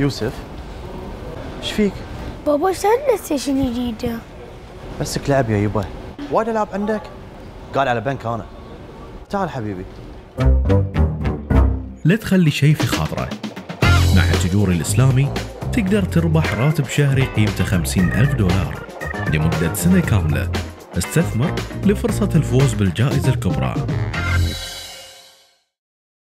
يوسف إيش فيك؟ بابا سألنا بلاي ستيشن جديدة؟ بسك لعب يا يبا وايد ألعاب عندك؟ قال على بنك أنا تعال حبيبي لا تخلي شيء في خاطره مع التجوري الإسلامي تقدر تربح راتب شهري قيمته خمسين ألف دولار لمدة سنة كاملة استثمر لفرصة الفوز بالجائزة الكبرى